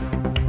Bye.